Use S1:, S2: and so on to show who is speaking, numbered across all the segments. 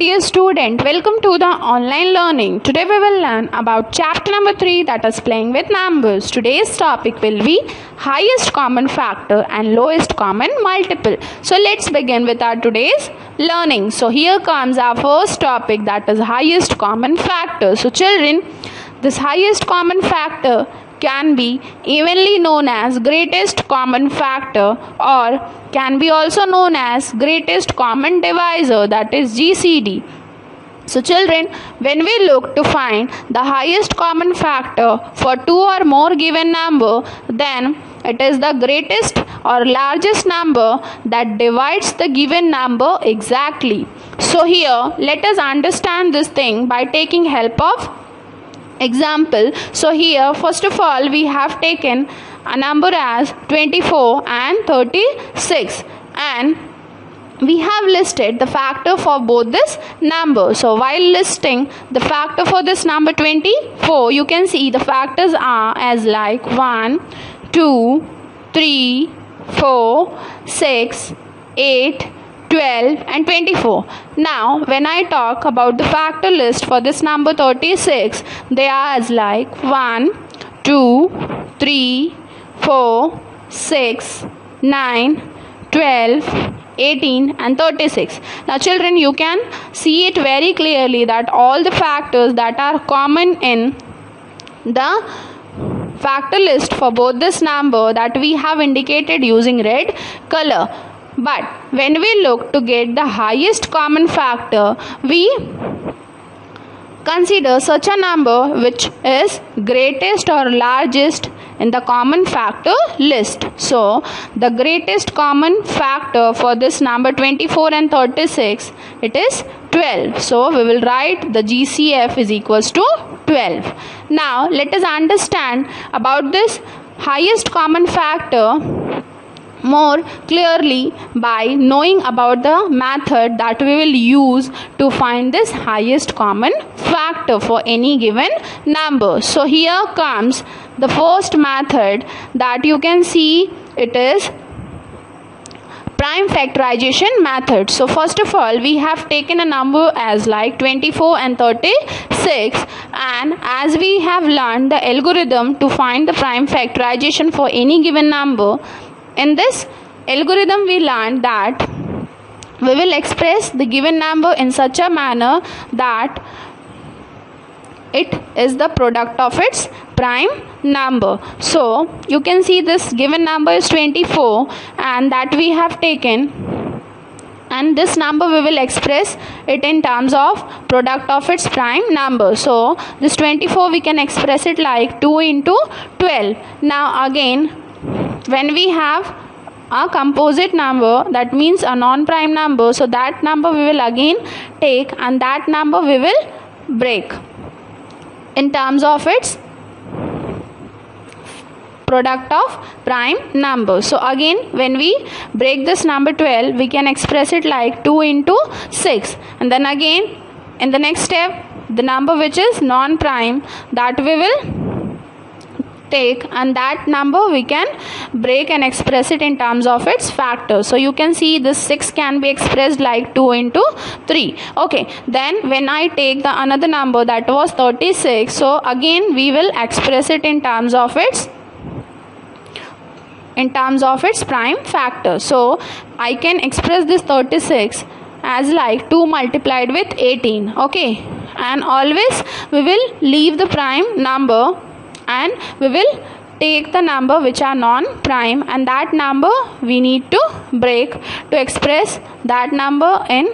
S1: Dear student, welcome to the online learning. Today we will learn about chapter number 3 that is playing with numbers. Today's topic will be highest common factor and lowest common multiple. So let's begin with our today's learning. So here comes our first topic that is highest common factor. So children, this highest common factor can be evenly known as greatest common factor or can be also known as greatest common divisor that is GCD. So children, when we look to find the highest common factor for two or more given number, then it is the greatest or largest number that divides the given number exactly. So here, let us understand this thing by taking help of example. So here first of all we have taken a number as 24 and 36 and we have listed the factor for both this number. So while listing the factor for this number 24 you can see the factors are as like 1 2 3 4 6 8 12 and 24 now when i talk about the factor list for this number 36 they are as like 1 2 3 4 6 9 12 18 and 36 now children you can see it very clearly that all the factors that are common in the factor list for both this number that we have indicated using red color but when we look to get the highest common factor, we consider such a number which is greatest or largest in the common factor list. So, the greatest common factor for this number 24 and 36 it is 12. So, we will write the GCF is equals to 12. Now, let us understand about this highest common factor more clearly by knowing about the method that we will use to find this highest common factor for any given number. So here comes the first method that you can see it is prime factorization method. So first of all we have taken a number as like 24 and 36 and as we have learned the algorithm to find the prime factorization for any given number in this algorithm, we learned that we will express the given number in such a manner that it is the product of its prime number. So, you can see this given number is 24 and that we have taken and this number we will express it in terms of product of its prime number. So, this 24 we can express it like 2 into 12. Now, again when we have a composite number that means a non-prime number so that number we will again take and that number we will break. In terms of its product of prime number. So again when we break this number 12 we can express it like 2 into 6 and then again in the next step the number which is non-prime that we will take and that number we can break and express it in terms of its factors. So you can see this 6 can be expressed like 2 into 3 okay then when i take the another number that was 36 so again we will express it in terms of its in terms of its prime factor. So i can express this 36 as like 2 multiplied with 18 okay and always we will leave the prime number and we will take the number which are non-prime. And that number we need to break to express that number in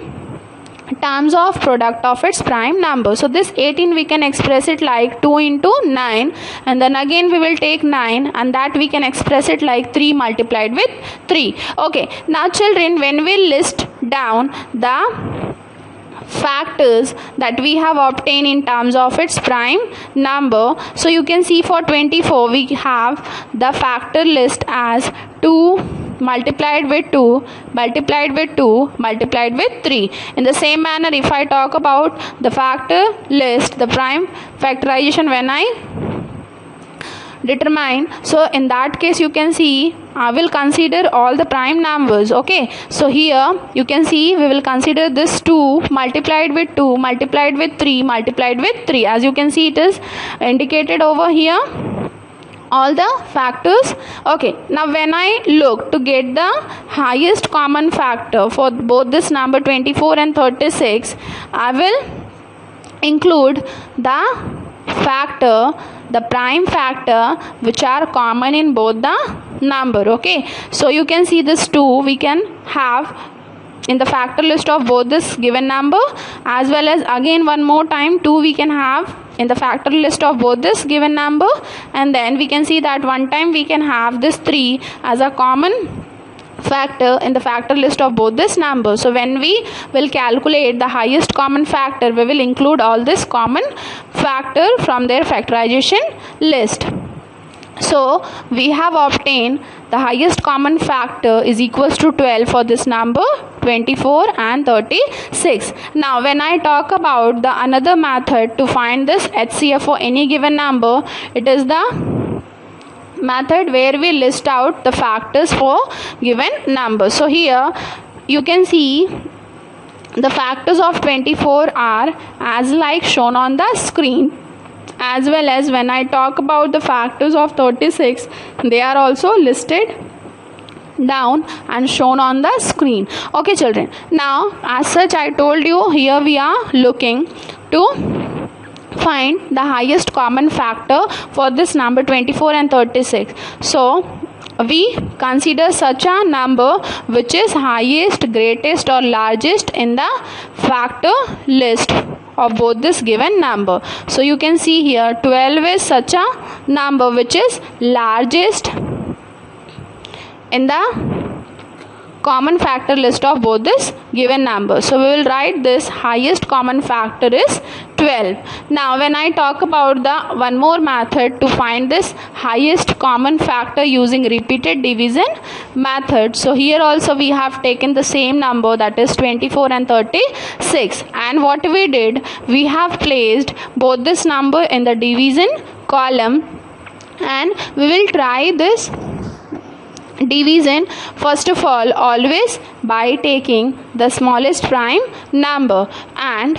S1: terms of product of its prime number. So this 18 we can express it like 2 into 9 and then again we will take 9 and that we can express it like 3 multiplied with 3 okay. Now children when we list down the factors that we have obtained in terms of its prime number. So you can see for 24 we have the factor list as 2 multiplied with 2 multiplied with 2 multiplied with 3 in the same manner if i talk about the factor list the prime factorization when i determine. So in that case you can see uh, I will consider all the prime numbers okay? So here you can see we will consider this 2 multiplied with 2 multiplied with 3 multiplied with 3 as you can see it is indicated over here. All the factors okay? Now when I look to get the highest common factor for both this number 24 and 36 I will include the factor the prime factor which are common in both the number okay? So you can see this 2 we can have in the factor list of both this given number as well as again one more time 2 we can have in the factor list of both this given number and then we can see that one time we can have this 3 as a common factor in the factor list of both this number so when we will calculate the highest common factor we will include all this common factor from their factorization list. So we have obtained the highest common factor is equals to 12 for this number 24 and 36 now when i talk about the another method to find this hcf for any given number it is the method where we list out the factors for given number. So here you can see the factors of 24 are as like shown on the screen as well as when I talk about the factors of 36 they are also listed down and shown on the screen okay children now as such I told you here we are looking to find the highest common factor for this number 24 and 36 so we consider such a number which is highest greatest or largest in the factor list of both this given number. So you can see here 12 is such a number which is largest in the common factor list of both this given number. So we will write this highest common factor is 12. Now when I talk about the one more method to find this highest common factor using repeated division method. So here also we have taken the same number that is 24 and 36 and what we did we have placed both this number in the division column and we will try this division first of all always by taking the smallest prime number and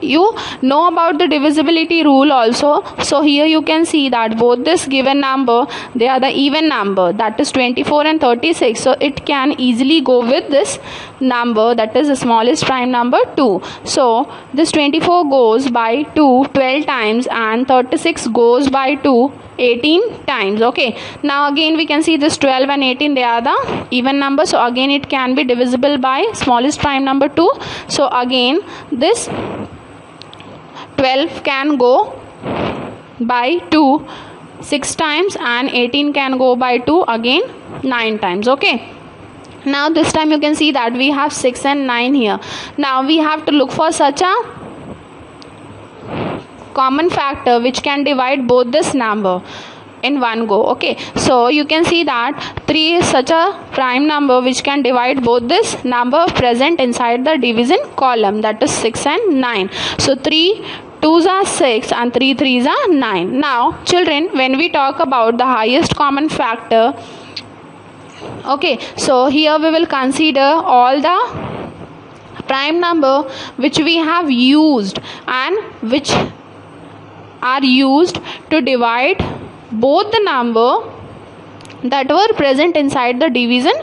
S1: you know about the divisibility rule also. So here you can see that both this given number they are the even number that is 24 and 36 so it can easily go with this number that is the smallest prime number 2 so this 24 goes by 2 12 times and 36 goes by 2 18 times okay. Now again we can see this 12 and 18 they are the even number. So again it can be divisible by smallest prime number 2 so again this 12 can go by 2 6 times and 18 can go by 2 again 9 times okay? Now this time you can see that we have 6 and 9 here. Now we have to look for such a common factor which can divide both this number in one go okay? So you can see that 3 is such a prime number which can divide both this number present inside the division column that is 6 and 9 so 3 2s are 6 and 3 3s are 9 now children when we talk about the highest common factor okay? So here we will consider all the prime number which we have used and which are used to divide both the number that were present inside the division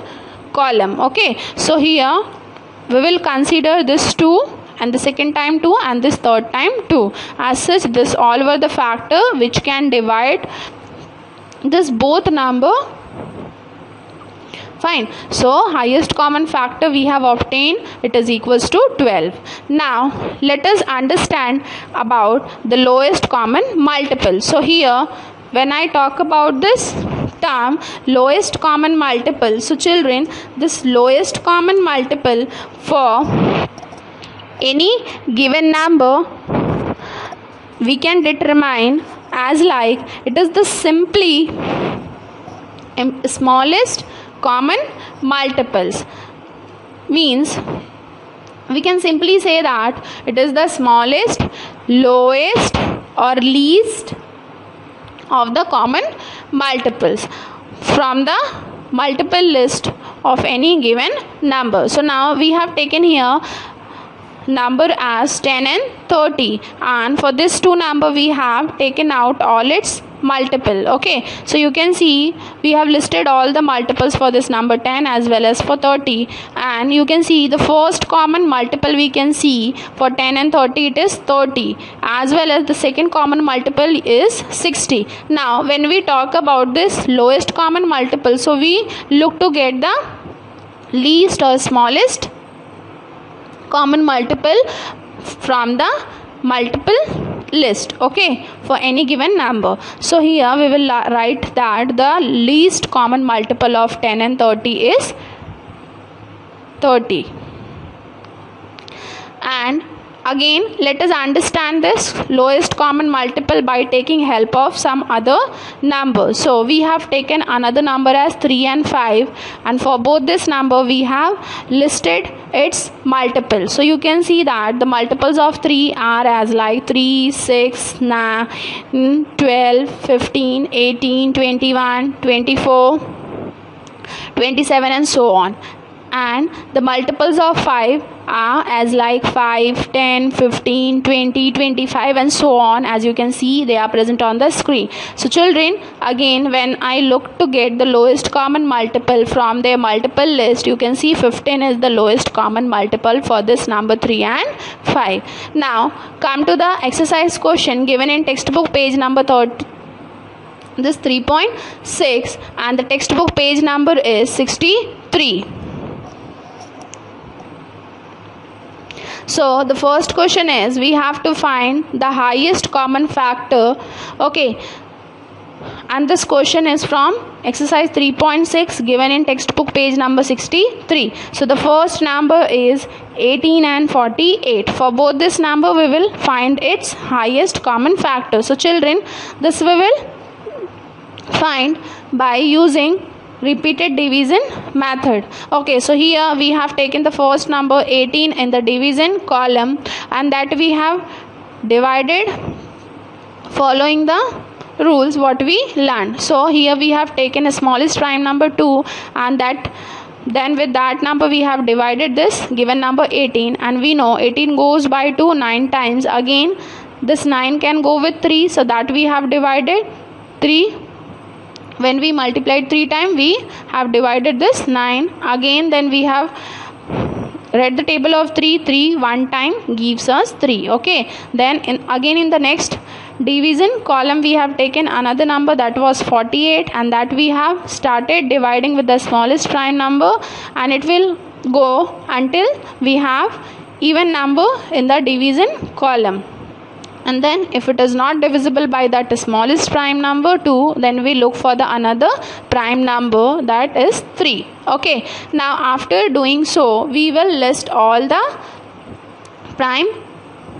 S1: column okay? So here we will consider this 2 and the second time 2 and this third time 2 as such this all were the factor which can divide this both number. Fine. So highest common factor we have obtained it is equals to 12 now let us understand about the lowest common multiple. So here when i talk about this term lowest common multiple so children this lowest common multiple for any given number we can determine as like it is the simply smallest common multiples. Means we can simply say that it is the smallest lowest or least of the common multiples from the multiple list of any given number. So now we have taken here number as 10 and 30 and for this two number we have taken out all its multiple okay? So you can see we have listed all the multiples for this number 10 as well as for 30 and you can see the first common multiple we can see for 10 and 30 it is 30 as well as the second common multiple is 60 now when we talk about this lowest common multiple so we look to get the least or smallest common multiple from the multiple list okay for any given number. So here we will write that the least common multiple of 10 and 30 is 30 and Again, let us understand this lowest common multiple by taking help of some other number. So, we have taken another number as 3 and 5 and for both this number we have listed its multiple. So, you can see that the multiples of 3 are as like 3, 6, 9, 12, 15, 18, 21, 24, 27 and so on and the multiples of 5 are as like 5 10 15 20 25 and so on. As you can see they are present on the screen. So children again when i look to get the lowest common multiple from their multiple list you can see 15 is the lowest common multiple for this number 3 and 5 now come to the exercise question given in textbook page number 30 this 3.6 and the textbook page number is 63 So the first question is we have to find the highest common factor. Okay. And this question is from exercise 3.6 given in textbook page number 63. So the first number is 18 and 48. For both this number we will find its highest common factor. So children this we will find by using repeated division method. Okay so here we have taken the first number 18 in the division column and that we have divided following the rules what we learned. So here we have taken a smallest prime number 2 and that then with that number we have divided this given number 18 and we know 18 goes by 2 9 times. Again this 9 can go with 3 so that we have divided 3 when we multiplied 3 times we have divided this 9 again then we have read the table of 3 3 one time gives us 3 okay. Then in, again in the next division column we have taken another number that was 48 and that we have started dividing with the smallest prime number and it will go until we have even number in the division column and then if it is not divisible by that smallest prime number 2 then we look for the another prime number that is 3 okay. Now after doing so we will list all the prime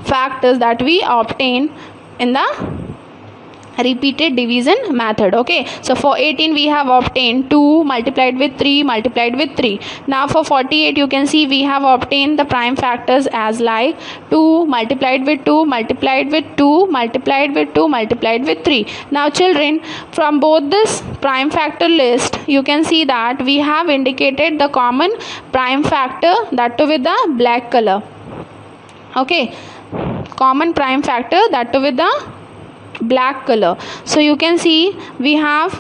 S1: factors that we obtain in the repeated division method okay? So for 18 we have obtained 2 multiplied with 3 multiplied with 3 now for 48 you can see we have obtained the prime factors as like 2 multiplied with 2 multiplied with 2 multiplied with 2 multiplied with 3 now children from both this prime factor list you can see that we have indicated the common prime factor that with the black color. Okay? Common prime factor that with the black color. So you can see we have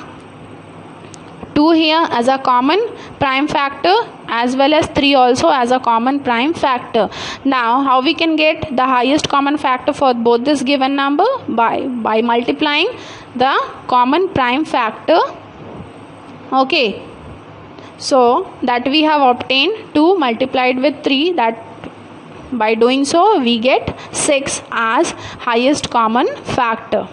S1: 2 here as a common prime factor as well as 3 also as a common prime factor. Now how we can get the highest common factor for both this given number? By by multiplying the common prime factor. Okay. So that we have obtained 2 multiplied with 3 that by doing so, we get 6 as highest common factor.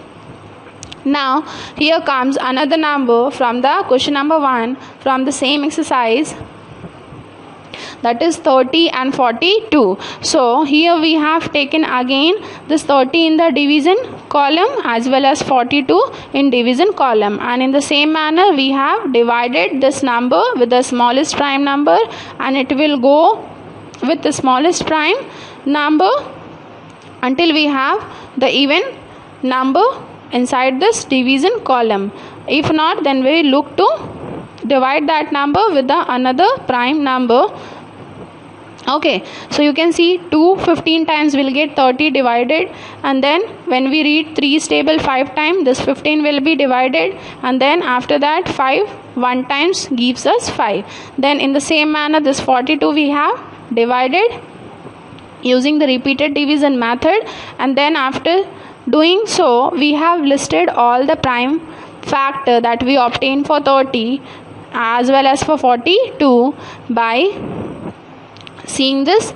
S1: Now, here comes another number from the question number 1 from the same exercise. That is 30 and 42 so here we have taken again this 30 in the division column as well as 42 in division column. And in the same manner we have divided this number with the smallest prime number and it will go with the smallest prime number until we have the even number inside this division column. If not then we look to divide that number with the another prime number. Okay so you can see 2 15 times will get 30 divided and then when we read 3 stable 5 times this 15 will be divided and then after that 5 1 times gives us 5 then in the same manner this 42 we have divided using the repeated division method. And then after doing so we have listed all the prime factor that we obtained for 30 as well as for 42 by seeing this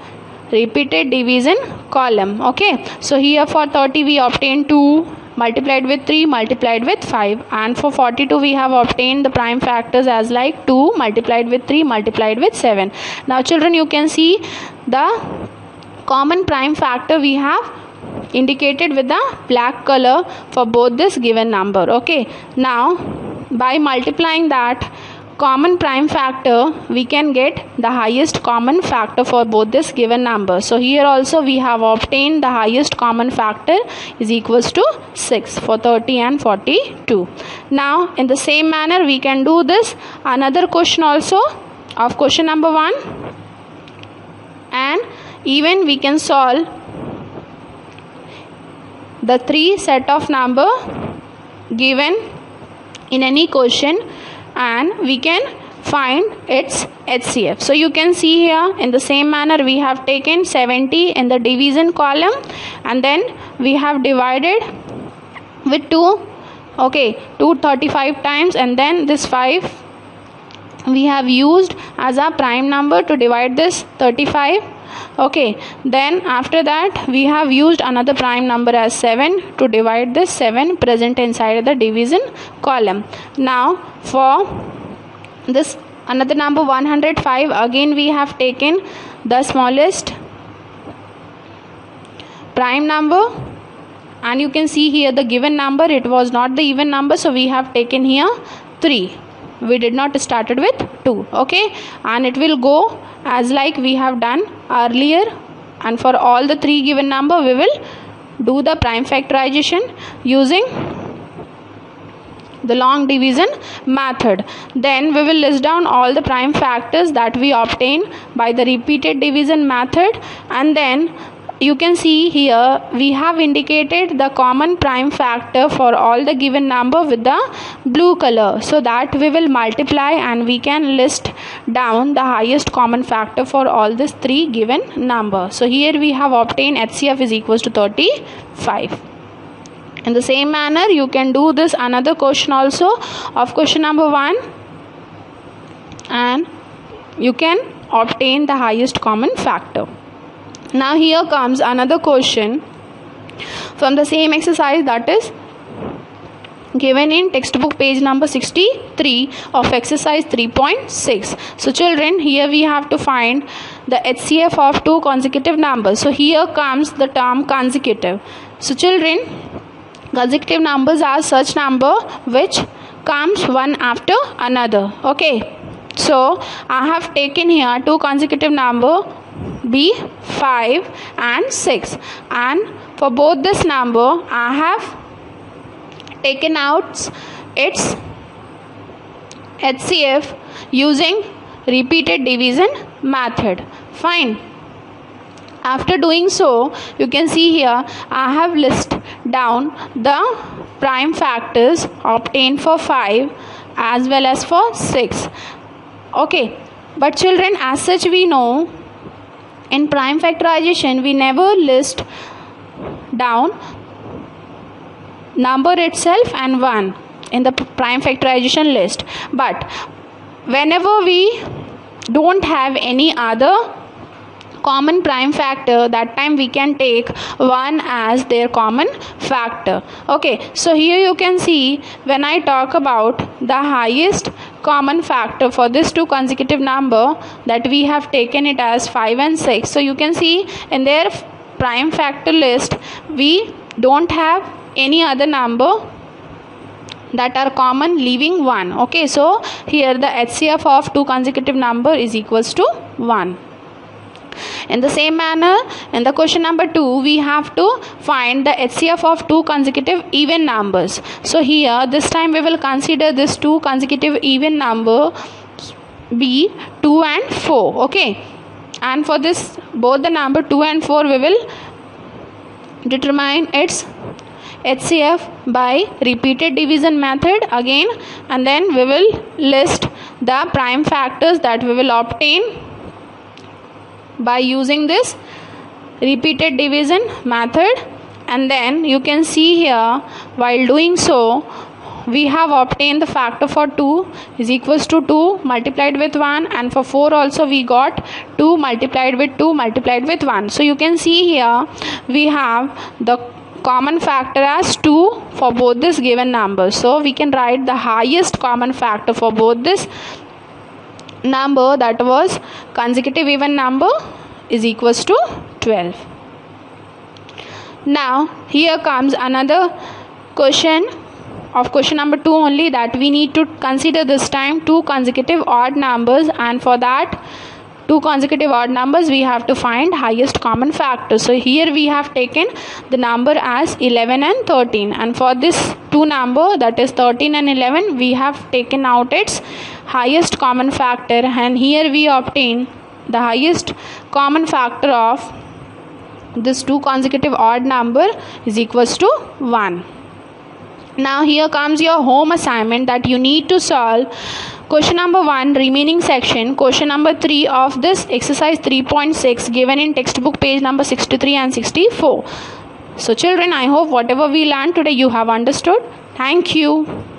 S1: repeated division column. Okay. So here for 30 we obtained 2 multiplied with 3 multiplied with 5 and for 42 we have obtained the prime factors as like 2 multiplied with 3 multiplied with 7 now children you can see the common prime factor we have indicated with the black color for both this given number. Okay. Now by multiplying that common prime factor we can get the highest common factor for both this given number. So here also we have obtained the highest common factor is equals to 6 for 30 and 42 now in the same manner we can do this. Another question also of question number 1 and even we can solve the three set of number given in any question and we can find its HCF. So you can see here in the same manner we have taken 70 in the division column and then we have divided with 2 okay 235 times and then this 5 we have used as a prime number to divide this 35 okay then after that we have used another prime number as 7 to divide this 7 present inside the division column. Now for this another number 105 again we have taken the smallest prime number. And you can see here the given number it was not the even number so we have taken here 3 we did not started with 2 okay? And it will go as like we have done earlier. And for all the three given number we will do the prime factorization using the long division method. Then we will list down all the prime factors that we obtain by the repeated division method. And then you can see here we have indicated the common prime factor for all the given number with the blue color. So that we will multiply and we can list down the highest common factor for all these three given number. So here we have obtained HCF is equals to 35 in the same manner you can do this another question also of question number 1 and you can obtain the highest common factor now here comes another question from the same exercise that is given in textbook page number 63 of exercise 3.6 so children here we have to find the HCF of two consecutive numbers. So here comes the term consecutive. So children consecutive numbers are such number which comes one after another. Okay. So i have taken here two consecutive number be 5 and 6 and for both this number I have taken out its HCF using repeated division method. Fine. After doing so you can see here I have list down the prime factors obtained for 5 as well as for 6 okay. But children as such we know in prime factorization we never list down number itself and 1 in the prime factorization list. But whenever we don't have any other common prime factor that time we can take 1 as their common factor. Okay so here you can see when i talk about the highest common factor for this two consecutive number that we have taken it as 5 and 6 so you can see in their prime factor list we don't have any other number that are common leaving 1 okay so here the hcf of two consecutive number is equals to 1 in the same manner in the question number 2 we have to find the hcf of two consecutive even numbers. So here this time we will consider this two consecutive even number be 2 and 4 okay? And for this both the number 2 and 4 we will determine its HCF by repeated division method again and then we will list the prime factors that we will obtain by using this repeated division method. And then you can see here while doing so we have obtained the factor for 2 is equals to 2 multiplied with 1 and for 4 also we got 2 multiplied with 2 multiplied with 1 so you can see here we have the common factor as 2 for both this given numbers. So we can write the highest common factor for both this number that was consecutive even number is equals to 12 now here comes another question of question number 2 only that we need to consider this time two consecutive odd numbers and for that two consecutive odd numbers we have to find highest common factor so here we have taken the number as 11 and 13 and for this two number that is 13 and 11 we have taken out its highest common factor. And here we obtain the highest common factor of this two consecutive odd number is equals to 1 now here comes your home assignment that you need to solve. Question number 1 remaining section. Question number 3 of this exercise 3.6 given in textbook page number 63 and 64 so children i hope whatever we learned today you have understood. Thank you